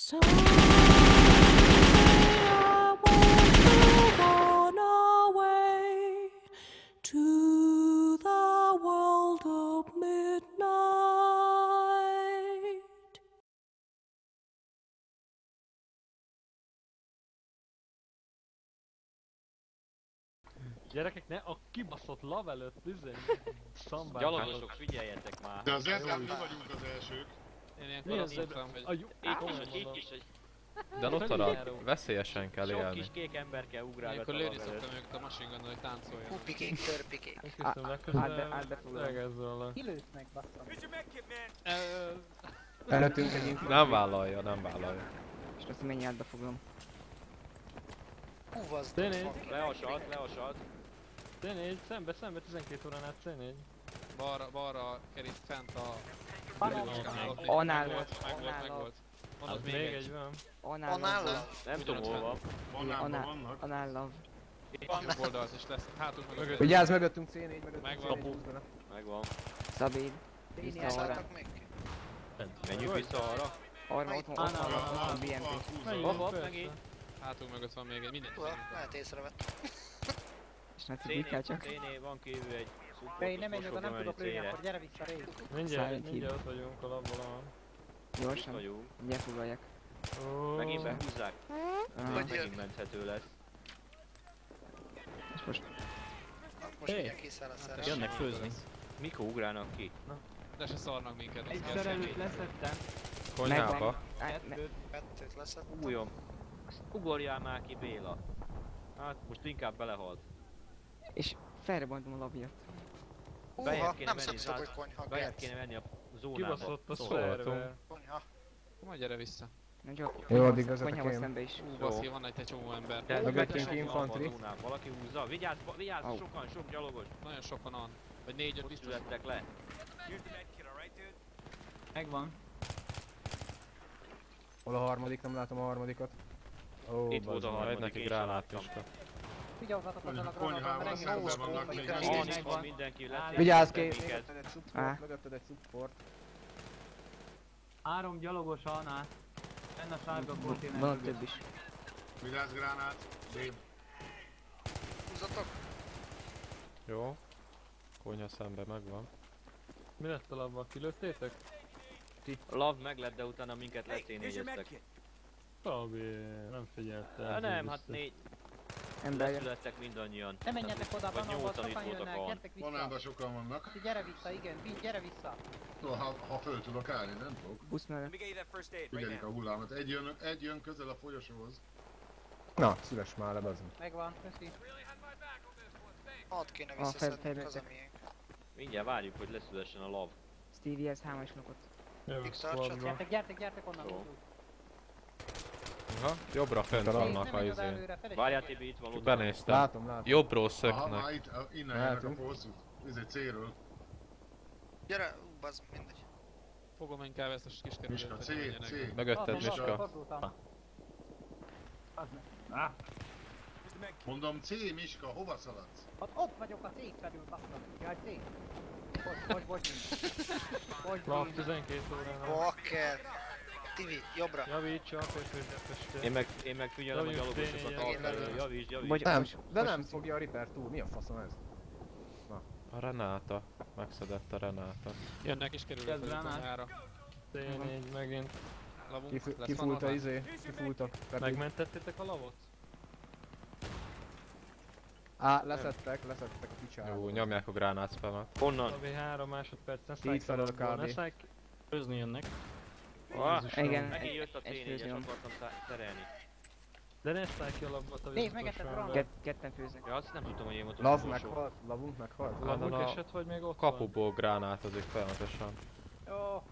Someday I want to run away to the world of midnight. Gyerekek, ne a kibaszott lav előtt, izé, szambál. Gyalogosok, figyeljetek már! De az ezzel mi vagyunk az elsők. Én ilyenkor az azt hogy A Itt komolyan is, egy De ott arra veszélyesen kell sok élni. kis kék ember kell ugrálgatni ilyenkor lőni szoktam őket a machine gunnal, hogy táncoljanak. Pupikék, törpikék. Köszönöm, Á- legközelebb. átbe- átbefoglalom. Legezzolok. Kilőtt meg, basszom. Előttünk egy info. Nem vállalja, nem vállalja. És azt mennyi átbefoglalom. Hú, az? Leasalt, leasalt. C4, szembe, szembe, 12 órán át C4. balra, balra kerít fent a... Meg volt, volt, meg volt, volt. volt. Az ott még egy van. Annál Annál love. a... Nem tudom hol van. Vannak. annál love. Jobb oldalt is lesz, hátul meg Mögött. ott. Vigyázz, mögöttünk C4, mögöttünk Megvan. C4, húzd bele. Megvan. Szabid. Vissza arra. Menjünk vissza arra. Arra ott van, ott BMP. Hopp, persze. megint. Hátul mögött van még egy, mindent Hú, lehet észrevett. És ne C4, csak. C4 van kívül egy Ray, supportos nem menj oda, nem tudok lőni, akkor gyere vissza, Ray. Mindjárt, mindjárt ott vagyunk a labban. Itt Gyorsan. vagyunk. Mindjárt foglaljak. Ó, Megint behúzzák. Megint menthető lesz. És most Most ugye kiszáll a szerelem. Jönnek főzni. Mikor ugrálnak ki? De se szarnak minket, Egy szerelőt leszettem. Konyhába. ne- Kettőt leszett. Újom. Ugorjál már ki Béla. Hát most inkább belehalt. És felrebbantom a laviat. Húha, nem menni, szoktuk, hogy konyha, Bejebb kéne menni a zónába. Kibaszott a szerver. Konyha. Majd gyere vissza. Jó, Jó, addig vezetek én. szembe is. Ú, baszki, van egy csomó ember. Te- Mögöttünk infantry. Valaki húzza. Vigyázz, vigyázz, Au. sokan, sok gyalogos. Nagyon sokan van. Vagy négy-öt biztos. születtek le. Megvan. Hol a harmadik? Nem látom a harmadikat. Ó, Itt volt a harmadik, neki gránát láttam. Piska. Vigyázzatok azon a megvan. mindenki, Á, lették Vigyázz, minket. két, mögötted egy support. Három gyalogos alnál. Fenn a sárga konténer Van több is. Vigyázz gránát. Béb. Húzatok. Jó. Konyha szembe megvan. Mi lett a labban? Kilőttétek? A lav meg lett, de utána minket lecénégyeztek. Tabi, nem figyeltem. Nem, hát négy, Ember jön. leszülettek mindannyian. Ne menjetek oda, nyolcan itt sokan jönnek, gyertek vissza. Bannában sokan vannak. Gyere vissza, igen, Vin, gyere vissza. Ha, ha föl tudok állni, nem tudok. Busz mellett. Figyeljük a hullámot. Egy jön, egy jön közel a folyosóhoz. Na, szüles már le, bazd meg. Megvan, köszi. Hat kéne visszaszednünk, az a miénk. Mindjárt várjuk, hogy leszülessen a lav. Stevie, ez tartsatok. squadba. Gyertek, gyertek, gyertek onnan. Aha, jobbra Talán. Ray, vannak a izé. Várjál Tibi, itt van. Benéztem. Látom, látom. Jobbról Aha, szöknek. már itt, innen jönnek a hosszú. Izé célről. Gyere, ú, bazd, mindegy. Fogom inkább ezt a kis kerületet. Miska, C. C. Mögötted Miska. Meg. Á, Mondom C, Miska, hova szaladsz? ott, ott vagyok a C felül, basszom. Jaj, C. Bocs, bocs, bocs. Bocs, Lav Vin. 12 órán át. Bakker. Tivi, jobbra. Javítsa, hogy hogy Én meg, én meg figyelem a Javíts, gyalogosokat. felől. javíts. Javíts, javíts. Bocs, Nem, de nem fogja a Reaper túl. Mi a faszom ez? A Renáta. Megszedett a Renáta. Jönnek is Kezd a ránál. konyhára. C4 megint. Lavunk, Kifu- lesz Kifúlt a izé, kifúlt a. Megmentettétek a lavot? Á, leszettek, leszettek a picsába. Jó, nyomják a gránát spamet. Honnan? Tabi 3 másodperc, ne szállj fel felől abból, ne kb. szállj jönnek. Ah, Igen, Megint egy, jött a egy T4-es, főznyom. akartam szerelni. De ne szállj ki a labba, Tabi. Nézd, Bram. benne. Kett, ketten főznek. Ja, azt nem tudtam, hogy én voltam Lav meghalt, lavunk meghalt. Hát, Labuk a eset vagy még ott? Kapuból gránátozik folyamatosan. Jó.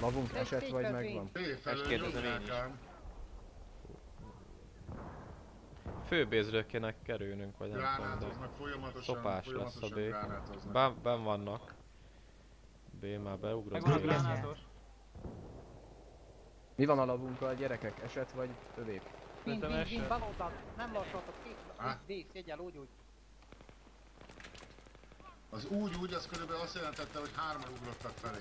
Lavunk esett vagy megvan. Felől kérdezem én is. Főbézről kéne kerülnünk, vagy nem tudom, de... Folyamatosan, Szopás lesz a B. Ben, ben vannak. B már beugrott. Megvan a gránátos. Mi van a lavunkkal, gyerekek? Esett vagy Szerintem vin, vin, eset. bal. Nem lassatok, két. Vész, jegyel, úgy, úgy. Az úgy, úgy, az körülbelül azt jelentette, hogy hárman ugrottak felé.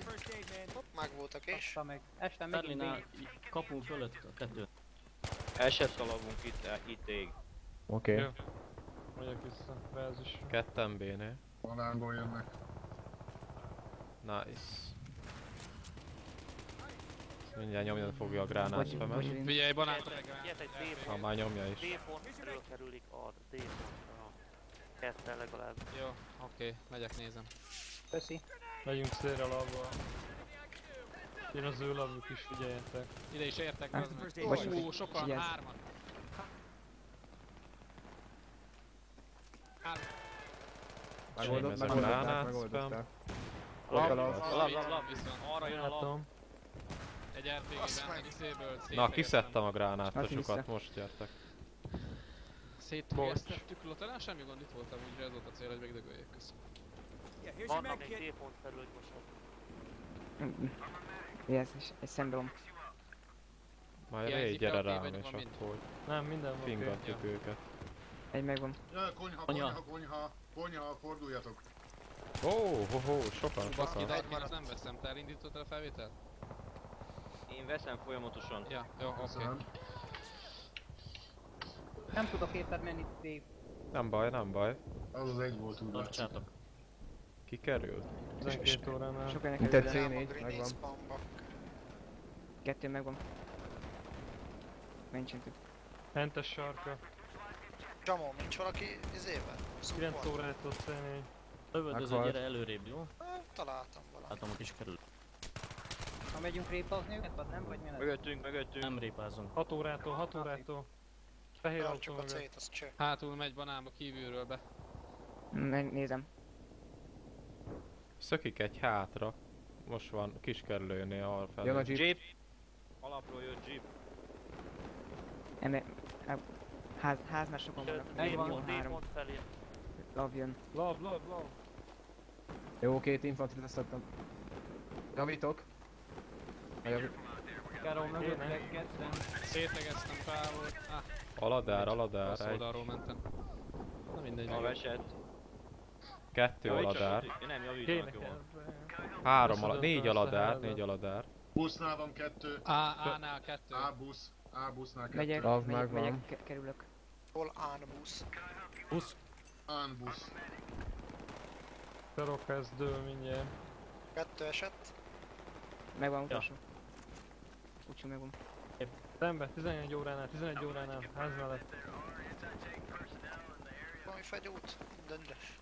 Hopp, meg voltak és. Bassza meg. Este megint még. kapunk fölött a kettő. Esett a lavunk itt, eh, itt ég. Oké. Jó. Megyek vissza, bázisra. Ketten B-nél. Banánból jönnek. Nice. Mindjárt nyomni fogja a gránát vagy Figyelj, D Ha már nyomja is. D pontról kerülik a D pontra. Ketten legalább. Jó, oké, megyek nézem. Köszi. Megyünk szélre labba. Jön az ő labjuk is, figyeljetek. Ide is értek, Hát, az meg. Ó, sokan, figyelsz. hárman. Hárman. Megoldották, granát megoldották. lav. lap, lap, lap, viszont arra jön a lap. Egy RPG-ben, egy Na, kiszedtem a Hát gránátosokat, vissza. most jöttek. Széttegeztettük, talán semmi gond itt voltam, úgyhogy ez volt a cél, hogy megdögöljék. Köszönöm. Vannak egy D pont felül, hogy most? Egy- Egy szembrom. Majd Ray, gyere rám, és van akkor Nem, minden oké. fingatjuk őket. Egy megvan. Ja, konyha, Konyha. konyha, konyha, forduljatok. Ó, ho, ho, sokan, Baszki, sokan. de én azt nem veszem, te elindítottad a felvételt? Én veszem folyamatosan. Ja, jó, oké. Köszönöm. Nem tudok érted menni, Dave. Nem baj, nem baj. Az az egy volt úgy tartsátok. Ki került? 12 óránál. Sok ennek Mint egy előre. C4, Nem, a grenade megvan. spamba. Kettő megvan. Mentsünk. Hentes sarka. Jamon, nincs valaki izével? 9 Support? órától C4. Lövöldöző, gyere előrébb, jó? Hát, Találtam valamit. Látom, hogy is kerül. Ha megyünk répazni őket, vagy nem, vagy mi lesz? Mögöttünk, mögöttünk. Nem répázunk. 6 órától, 6 órától. Fehér autó a. C-t, az cső. Hátul megy banánba kívülről be. Megnézem. Szökik egy hátra. Most van kiskerülőnél Jön a jeep. Jeep. Alapról jött jeep. Eme... Ház, háznál sokan vannak. Pont, D Három. felé. Lav jön. Lab, lab, lab. Jó, két infantrit leszedtem. Javítok. A javi... Karol mögött Kéne. meggettem. Széttegeztem távol. Ah, Aladár, aladár, rossz oldalról mentem. Na mindegy. A esett. kettő Javítsak, aladár, Nem, Kéne javítanak, jó. kell. három aladár, négy aladár, négy aladár. Busznál van kettő. A, A-nál kettő. A busz. A busznál kettő. Megyek, Lav megyek, megvan. megyek, ke- kerülök. Hol án busz? Busz. Án busz. Sarok ez dől mindjárt. Kettő esett. Megvan utolsó. Úgyhogy megvan. Szembe, 11 óránál, 11 óránál, ház mellett. Valami fegyút? Döndes.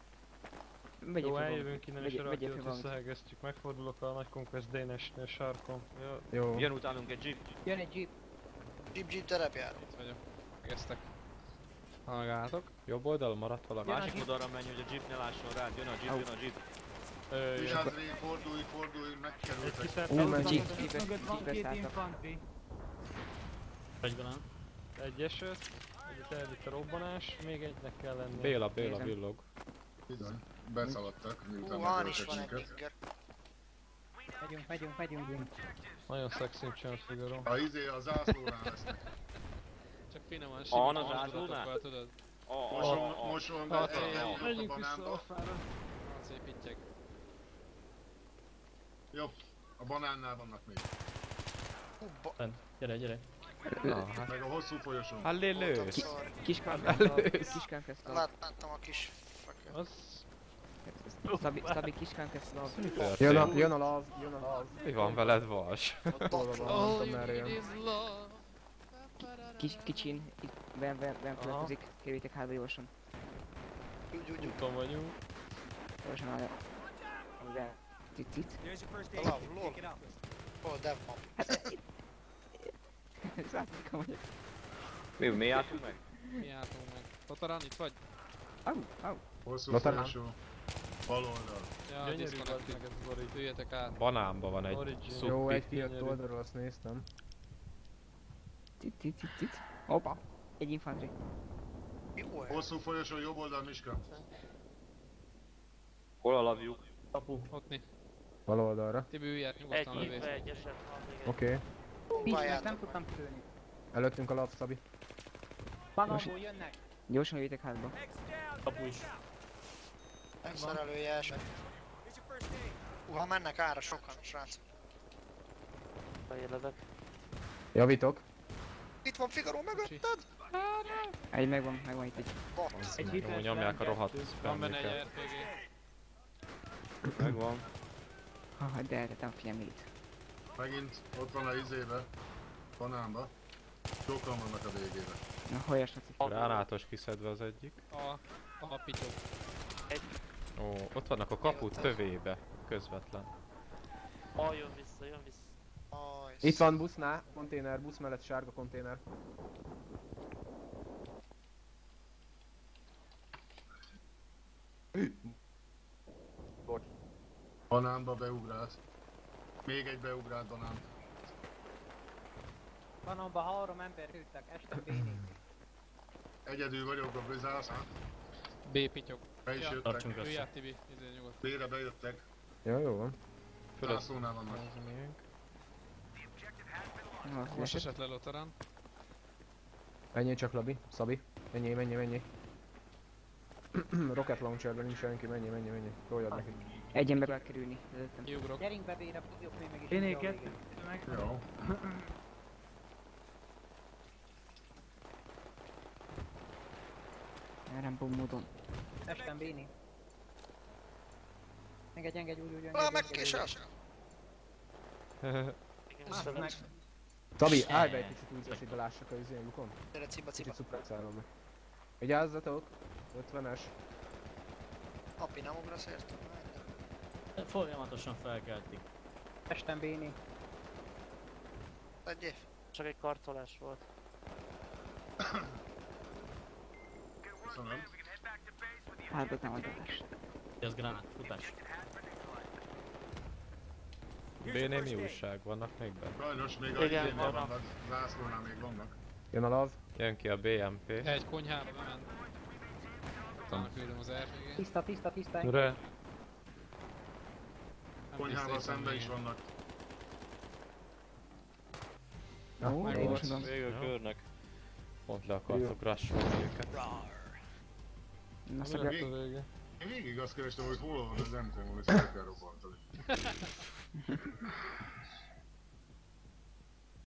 Vegyél Jó, eljövünk innen és a valamit. összehegeztjük. Megfordulok a nagy Conquest Dénesnél sarkon. Jó. Jó. Jön utánunk egy jeep. Jön egy jeep. Jeep, jeep, terepjáró. Itt vagyok. Megeztek. Hallgátok. Jobb oldal maradt a Másik oldalra menj, hogy a jeep ne lásson rád. Jön a jeep, jön a jeep. Vigyázz ré, fordulj, fordulj, Egy megkerültek. Ú, egy menj. Jeep, van két infantry. Egy banán. egy esett, egyet elvitt a robbanás, még egynek kell lenni. Béla, Béla Nézem. villog. Bizony. Beszaladtak, miután megöltek egy minket. Megyünk, megyünk, megyünk, megyünk. Nagyon szexi csinált Figaro. A izé a zászlórán lesznek. Csak finoman, az mozdulatokkal, átlónál? tudod. A, a, Most a, van, a. most van Hát, be, egy ja. eljut a Menjünk vissza banánba. alfára. Szépítjek. Jó, a banánnál vannak még. Hú, ba- Fent. Gyere, gyere. Na, hát. Meg a hosszú folyosón. Hallélő! voltam szar. Kis kankesz Kis kankesz lav. Lát, láttam a kis. Az... Stabi, stabi kis kankesz lav. Mi Jön a, jön a lav, jön a lav. Mi van veled, Vas? Ott van? tudom merre jön. Kis, kicsin, itt ben, ben, ben következik. Kerüljétek hátba gyorsan. Úgy, úgy, úgy. Úton vagyunk. Gyorsan állja. Ugye, cicit. Lav, lol. Hol, devmap. Szálltika vagyok. Mi, mi jártunk meg? Mi álltunk meg? Totaran, itt vagy? Au, au. Hosszú folyosó. Bal oldal. Ja, disconnected. meg ez Bori. Üljetek át. Banánban van egy Origin. Jó, szuppi. egy kijött oldalról, azt néztem. Cit, cit, cit, cit. Opa. Egy infantry. Jó, ez. Hosszú folyosó, jobb oldal, Miska. Hol a lavjuk? Kapu. Ott mi? Bal oldalra. Tibi üljet, Egy nyugodtan egy eset van még egy. Oké. Pályátok nem tudtam fölni. Előttünk a lav, Szabi. Bananból jönnek. Gyorsan jöjjetek hátba. Kapu is. Szerelője esett. Uha, mennek ára sokan, srác. Beéledek. Javítok. Itt van Figaro mögötted! Egy megvan, megvan itt egy. Egy hitles nyomják a rohadt. Van benne egy. RPG. Megvan. Haha, de erre nem figyelj mit. Megint ott van a izébe. Banánba. Sokan vannak a végére. Na, hol esett? Gránátos kiszedve az egyik. A, a pityó. Ó, ott vannak a kaput tövébe. Közvetlen. Ah, jön vissza, jön vissza. Aj, Itt van busznál, konténer, busz mellett sárga konténer. Banánba beugrált. Még egy beugrált banán. Kanonba három ember hűltek, este béni. Egyedül vagyok a bizárszán. B pityok. Be is Ja. jöttek. Ő jár Tibi, izé nyugodt. B-re bejöttek. Jó, jó van. Fölött. Zászlónál vannak. Na, Most esett le Lotaran. Menjél csak, Labi. Szabi. Menjél, menjél, menjél. Rocket launcherben nincs senki, menjél, menjél, menjél. Toljad neki. Egy ember kell kerülni. Előttem. Kiugrok. Gyerünk be bére, fogjuk még meg is. Kettő, végén. meg. Jó. Rambó módon. Testem béni. Engedj, engedj, úgy, úgy, engedj. Engedj, megkésel! Meg. Szabi, állj be egy picit úgy, hogy belássak a izén lukon. Gyere, ciba, ciba. Kicsit szupercálom be. Vigyázzatok! 50-es. Api, nem ugrasz értem? Folyamatosan felkeltik. Testem béni. Év. Csak egy karcolás volt. Köszönöm. Hátbat nem adás. Ez granát, futás. B-nél mi újság? Vannak még benne? Sajnos még a Igen, izénél vannak. vannak. Zászlónál még vannak. Jön a lav. Jön ki a BMP. Egy konyhába az RPG. Tiszta, tiszta, tiszta. Re. Konyhával szemben is vannak. Na, Ó, meg volt. Vége a körnek. Pont le akartok rusholni őket. Na, lett a vége? Én végig azt kerestem, hogy hol van az M-kon, el kell robbantani.